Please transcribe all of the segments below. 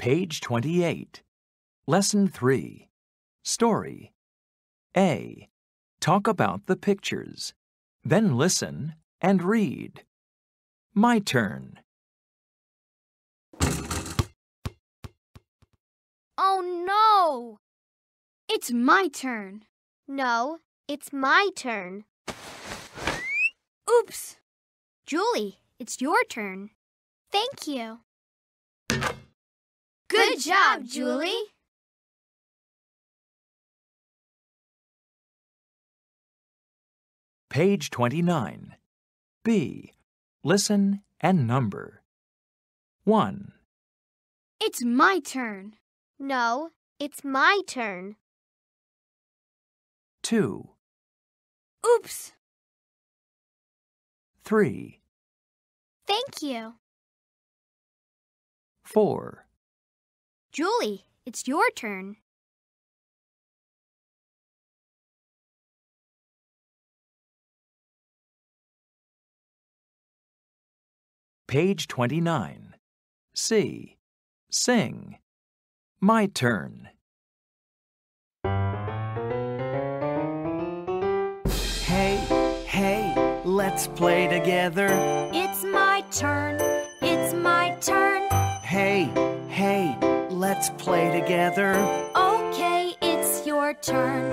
Page 28. Lesson 3. Story. A. Talk about the pictures. Then listen and read. My turn. Oh no! It's my turn. No, it's my turn. Oops! Julie, it's your turn. Thank you. Good job, Julie. Page 29. B. Listen and number. 1, It's my turn. No, it's my turn. 2, Oops! 3, Thank you. 4, Julie, it's your turn. Page 29. C. Sing. My turn. Hey, hey, let's play together. It's my turn. It's my turn. Hey, hey, let's play together. Okay, it's your turn.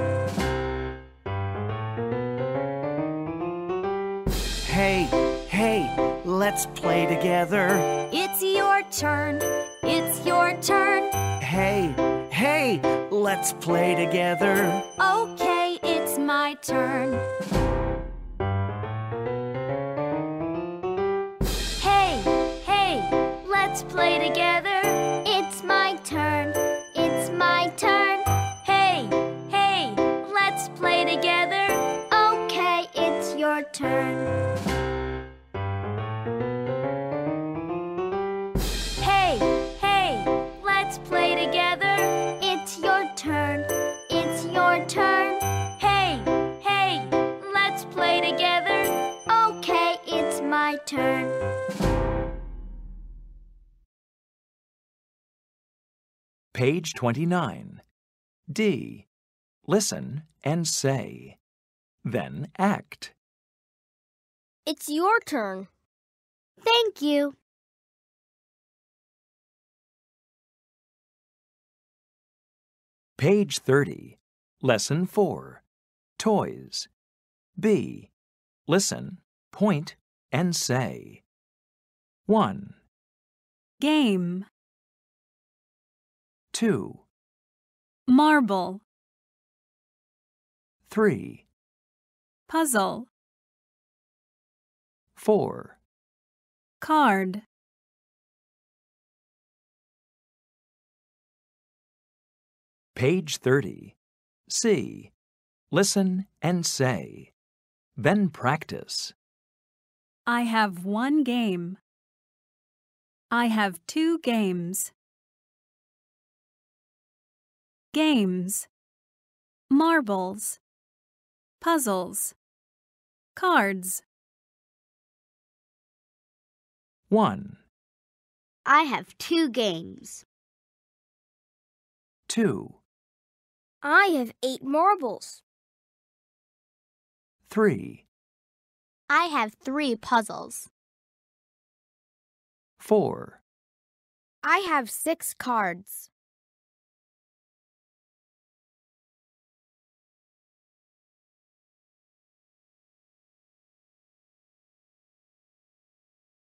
Hey, hey, let's play together. It's your turn. It's your turn. Hey, hey, let's play together. Okay, it's my turn. Hey, hey, let's play together. Page 29. D. Listen and say. Then act. It's your turn. Thank you. Page 30. Lesson 4. Toys. B. Listen, point, and say. 1, Game. 2, Marble. 3, Puzzle. 4, Card. Page 30. C. Listen and say. Then practice. I have one game. I have two games. Games. Marbles. Puzzles. Cards. 1, I have two games. 2, I have eight marbles. 3, I have three puzzles. 4, I have six cards.